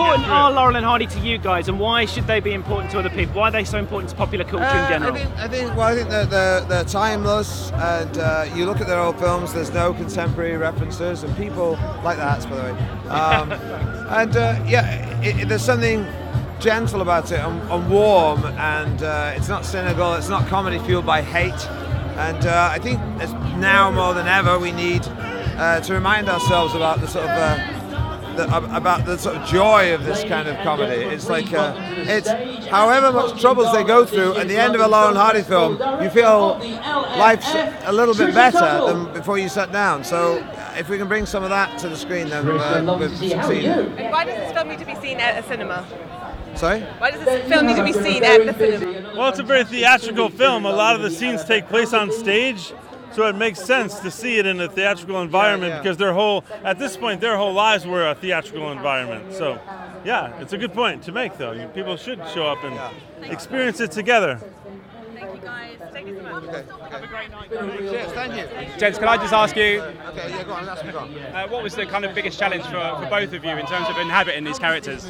important are Laurel and Hardy to you guys, and why should they be important to other people? Why are they so important to popular culture Uh, in general? I think, I think, well, I think they're, they're, they're timeless, and uh, you look at their old films. There's no contemporary references, and people like the hats, by the way. Um, and uh, yeah, it, it- there's something gentle about it, and, and warm, and uh, it's not cynical. It's not comedy fueled by hate. And uh, I think now more than ever we need uh, to remind ourselves about the sort of. The, about the sort of joy of this kind of comedy. It's like uh, it's however much troubles they go through. At the end of a Laurel and Hardy film, you feel life's a little bit better than before you sat down. So if we can bring some of that to the screen, then uh, we've succeeded. Why does this film need to be seen at a cinema? Sorry. Why does this film need to be seen at the cinema? Well, it's a very theatrical film. A lot of the scenes take place on stage, so it makes sense to see it in a theatrical environment yeah. because their whole, at this point, their whole lives were a theatrical environment. So, yeah, it's a good point to make, though. People should show up and experience it together. Thank you guys. Thank you so much. Have a great night. Cheers. Thank you. Gents, can I just ask you, Okay. Yeah. Go on. Ask me. Go on. uh, what was the kind of biggest challenge for, for both of you in terms of inhabiting these characters?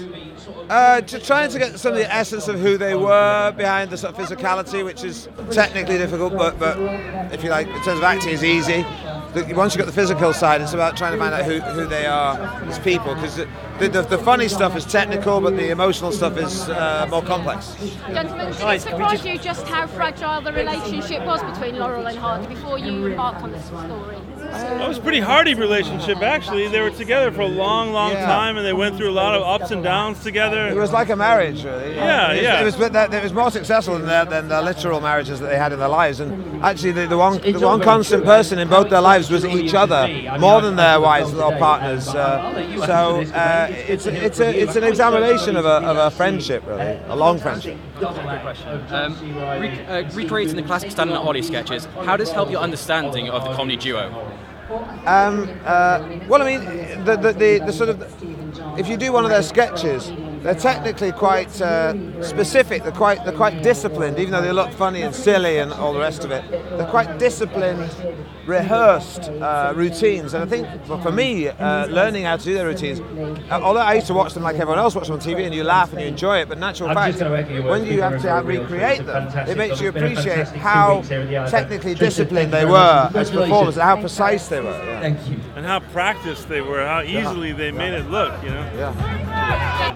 Uh, to trying to get some of the essence of who they were behind the sort of physicality, which is technically difficult, but, but if you like, in terms of acting, is easy. The- Once you've got the physical side, it's about trying to find out who, who they are as people. Because the, the, the funny stuff is technical, but the emotional stuff is uh, more complex. Gentlemen, did it surprise you just how fragile the relationship was between Laurel and Hardy before you embarked on this story? It was a pretty hearty relationship, actually. They were together for a long, long Yeah. time, and they went through a lot of ups and downs together. It was like a marriage, really. Yeah, it was, yeah. It was, but that, it was more successful than the, than the literal marriages that they had in their lives. And actually, the, the one the one constant person in both their lives was each other, more than their wives or partners. Uh, so uh, it's it's a, it's an examination of a, of a friendship, really, a long friendship. Um, re- uh, recreating the classic Stan and Ollie sketches, how does help your understanding of the comedy duo? Um, uh, well, I mean, the, the, the, the sort of, if you do one of their sketches, they're technically quite uh, specific. They're quite, they're quite disciplined, even though they look funny and silly and all the rest of it. They're quite disciplined, rehearsed uh, routines. And I think, well, for me, uh, learning how to do their routines, uh, although I used to watch them like everyone else watches them on TV, and you laugh and you enjoy it, but natural fact, when you have to have, recreate them, it makes you appreciate how technically disciplined they were as performers and how precise they were. Yeah. And how practiced they were, how easily they made it look, you know? Yeah.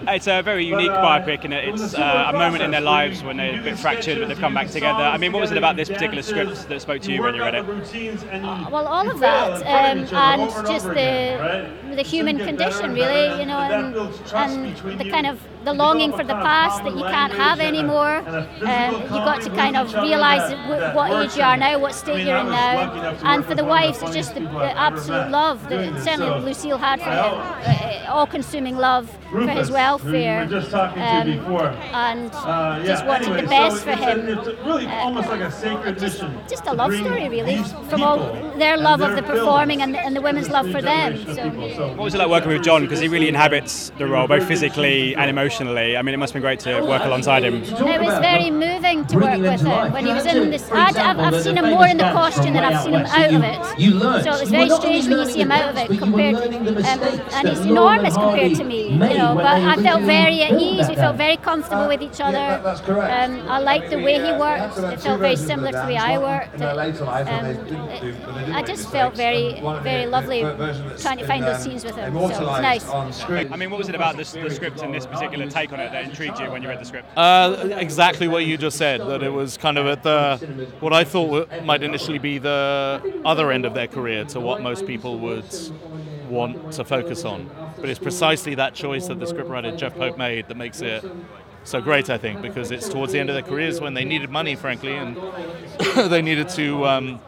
It's a very unique biopic, and it's uh, a moment in their lives when they're a bit fractured, but they've come back together. I mean, what was it about this particular script that spoke to you when you read it? Well, all of that, um, and just the the human condition, really, you know, and, and the kind of the longing for the past that you can't have anymore. Um, you've got to kind of realise what age you are now, what state you're in now, and for the wives, it's just the, the absolute love that certainly Lucille had for him, uh, all-consuming love for his welfare, um, and just wanting the best for him. Uh, just, just a love story, really, from all their love of the performing and the, and the women's love for them. So. What was it like working with John? Because he really inhabits the role, both physically and emotionally. I mean, it must have been great to work alongside him. It was very moving to work with him when he was in this. I'd, I've, I've seen him more in the costume than I've seen him out of it. So it was very strange when you see him out of it compared, um, and he's enormous compared to me, you know. But I felt very at ease. We felt very comfortable with each other. Um, I liked the way he worked. It felt very similar to the way I worked. Um, I just felt very, very lovely trying to find those scenes with him. So it was nice. I mean, what was it about this, the script and this particular take on it that intrigued you when you read the script? Uh, exactly what you just said. That it was kind of at the what I thought might initially be the other end of their career to what most people would want to focus on. But it's precisely that choice that the scriptwriter Jeff Pope made that makes it so great. I think because it's towards the end of their careers when they needed money, frankly, and they needed to. Um,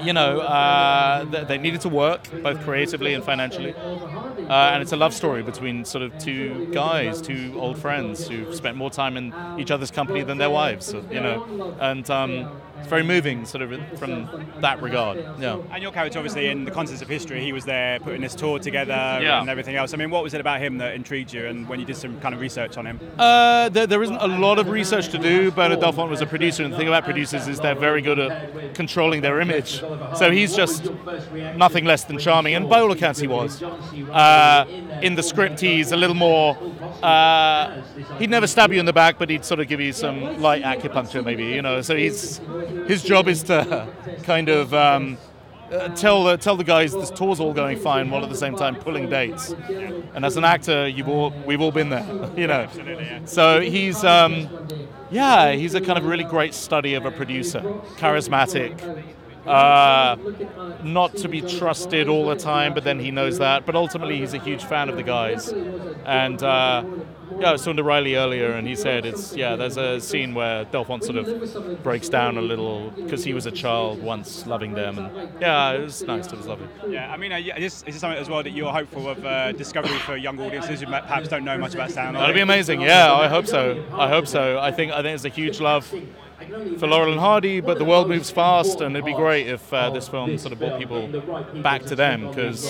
you know, uh, they, they needed to work both creatively and financially. Uh, and it's a love story between sort of two guys, two old friends who spent more time in each other's company than their wives, you know. And um, it's very moving, sort of, from that regard. Yeah. And your character, obviously, in the contents of history, he was there putting this tour together Yeah. and everything else. I mean, what was it about him that intrigued you and when you did some kind of research on him? Uh, there, there isn't a lot of research to do. Bernard Delfont was a producer, and the thing about producers is they're very good at controlling their image. So he's just nothing less than charming, and by all accounts he was. Uh, in the script, he's a little more uh, he'd never stab you in the back, but he'd sort of give you some light acupuncture, maybe. You know, so he's his job is to kind of. Um, uh, tell the tell the guys this tour's all going fine while at the same time pulling dates. And as an actor, you've all we've all been there, you know. So he's um, yeah, he's a kind of really great study of a producer, charismatic, uh, not to be trusted all the time, but then he knows that. But ultimately, he's a huge fan of the guys. And uh, yeah, I was talking to Reilly earlier, and he said it's yeah. There's a scene where Delfont sort of breaks down a little because he was a child once, loving them, and yeah, it was nice. It was lovely. Yeah, I mean, uh, yeah, is, is this something as well that you're hopeful of uh, discovery for young audiences who perhaps don't know much about sound. That'd be amazing. Yeah, I hope so. I hope so. I think I think it's a huge love for Laurel and Hardy, but the world moves fast, and it'd be great if uh, this film sort of brought people back to them because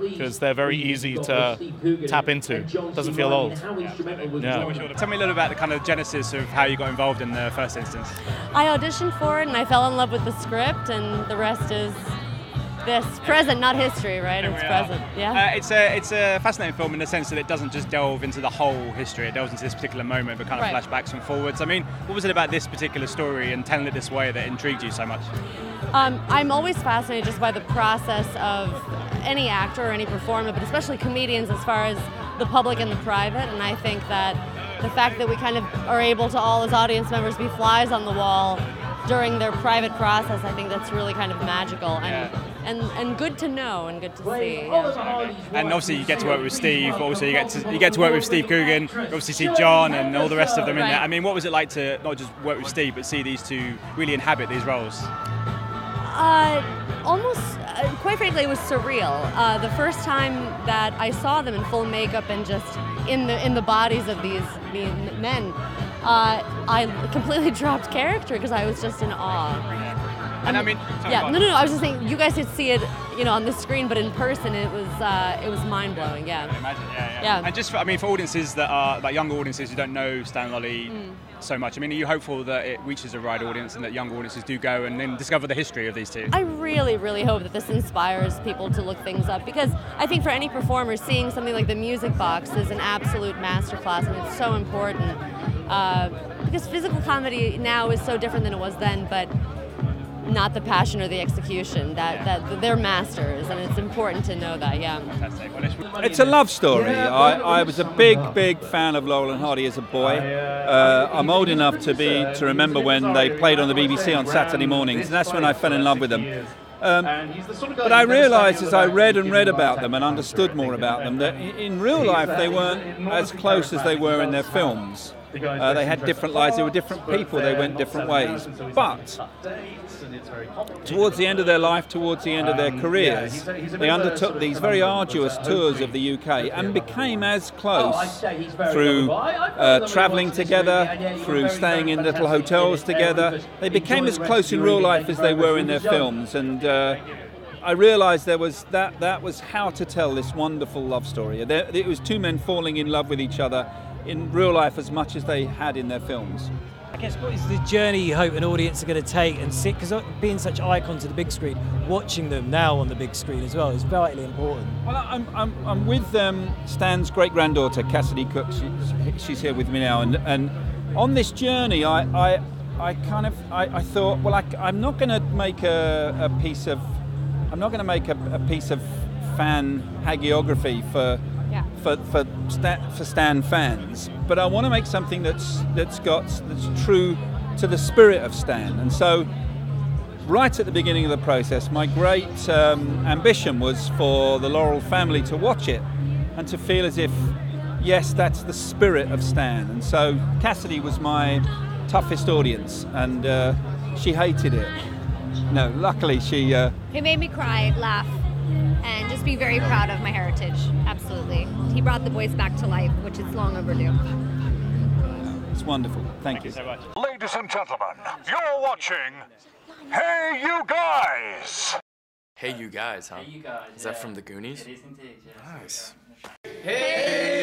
because they're very easy to tap into. Doesn't feel old. Yeah. Tell me a little about the kind of genesis of how you got involved in the first instance. I auditioned for it and I fell in love with the script, and the rest is this present, not history, right? It's present. Yeah. Uh, it's a it's a fascinating film in the sense that it doesn't just delve into the whole history. It delves into this particular moment, but kind of Right. flashbacks and forwards. I mean, what was it about this particular story and telling it this way that intrigued you so much? Um, I'm always fascinated just by the process of any actor or any performer, but especially comedians as far as the public and the private. And I think that the fact that we kind of are able to all as audience members be flies on the wall during their private process, I think that's really kind of magical and and, and good to know and good to see. yeah. And obviously, you get to work with Steve. But also, you get to you get to work with Steve Coogan. You obviously, see John and all the rest of them in Right. there. I mean, what was it like to not just work with Steve, but see these two really inhabit these roles? Uh, almost, uh, quite frankly, it was surreal. Uh, the first time that I saw them in full makeup and just in the in the bodies of these, these men, uh, I completely dropped character because I was just in awe. And I mean, yeah, no, no, no. I was just saying, you guys could see it, you know, on the screen, but in person, it was uh, it was mind blowing. Yeah. Imagine, yeah, yeah. Yeah. And just, for, I mean, for audiences that are like younger audiences who don't know Stan Lolly Mm. so much, I mean, are you hopeful that it reaches a wide audience and that young audiences do go and then discover the history of these two? I really, really hope that this inspires people to look things up because I think for any performer, seeing something like the Music Box is an absolute masterclass and it's so important. Uh, because physical comedy now is so different than it was then, but not the passion or the execution. That, that they're masters, and it's important to know that. Yeah. It's a love story. I, I was a big, big fan of Laurel and Hardy as a boy. Uh, I'm old enough to be to remember when they played on the BBC on Saturday mornings, and that's when I fell in love with them. Um, but I realised as I read and read about them and understood more about them that in real life they weren't as close as they were in their films. Uh, they had different lives. They were different people. They went different ways. But towards the end of their life, towards the end of their careers, they undertook these very arduous tours of the UK and became as close through uh, travelling together, through staying in little hotels together. They became as close in real life as they were in their films, and. Uh, I realised there was that that was how to tell this wonderful love story. There, it was two men falling in love with each other in real life as much as they had in their films. I guess what is the journey you hope an audience are going to take and sit because being such icons of the big screen, watching them now on the big screen as well is vitally important. Well, I'm, I'm, I'm with um, Stan's great granddaughter, Cassidy Cook. She, she's here with me now. And, and on this journey, I, I, I kind of I, I thought, well, I, am not going to make a, a piece of I'm not going to make a, a piece of fan hagiography for Yeah. for for Stan, for Stan fans, but I want to make something that's that's got that's true to the spirit of Stan. And so, right at the beginning of the process, my great um, ambition was for the Laurel family to watch it and to feel as if, yes, that's the spirit of Stan. And so, Cassidy was my toughest audience, and uh, she hated it. No, luckily she. Uh, He made me cry, laugh, and just be very proud of my heritage. Absolutely. He brought the voice back to life, which is long overdue. it's wonderful. Thank, you. so much. Ladies and gentlemen, you're watching HeyUGuys! Hey, you guys, huh? Hey, you guys. Is that from the Goonies? It is indeed, Nice. Hey,